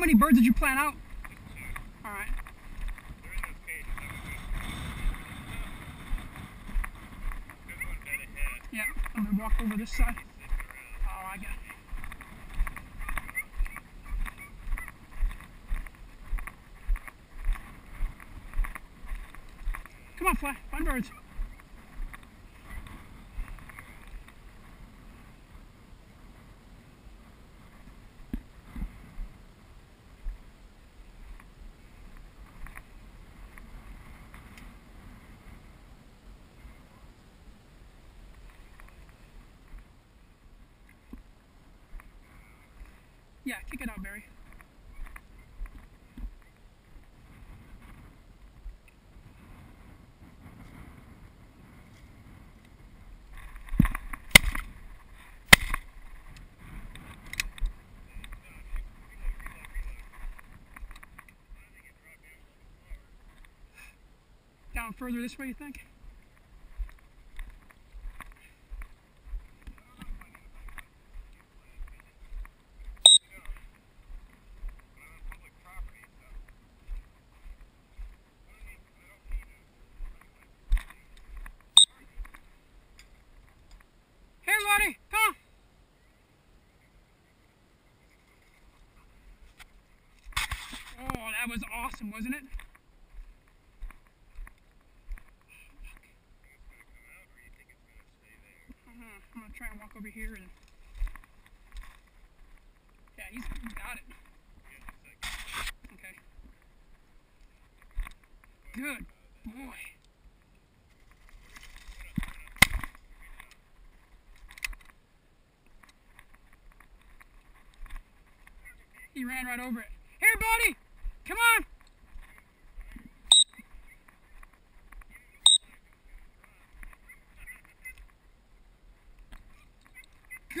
many birds did you plant out? All right. Yeah. I'm gonna walk over this side. Oh, I got it. Come on, fly. Find birds. Yeah, kick it out, Barry. Down further this way, you think? Oh, that was awesome, wasn't it? It's gonna come out, or you think it's gonna stay there? Uh-huh. I'm gonna try and walk over here and. Yeah, he's got it. Okay. Good boy. He ran right over it. Here, buddy! Come on!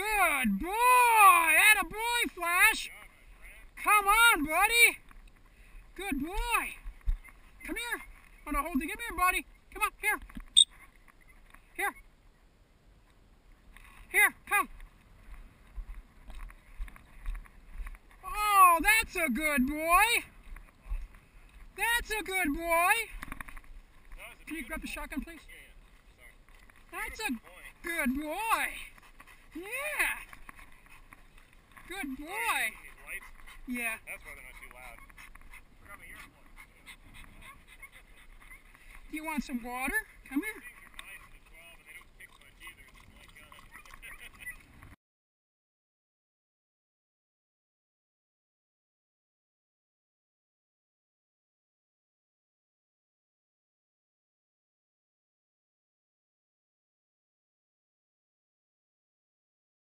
Good boy! Atta boy, Flash! Come on, buddy! Good boy! Come here! I'm gonna hold you. Come here, buddy! Come on, here! Here! Here, come! Oh, that's a good boy! That's a good boy! Can you grab the shotgun, please? That's a good boy! Yeah! Good boy! Yeah. that's why they're not too loud. Forgot my earplugs. You want some water? Come here.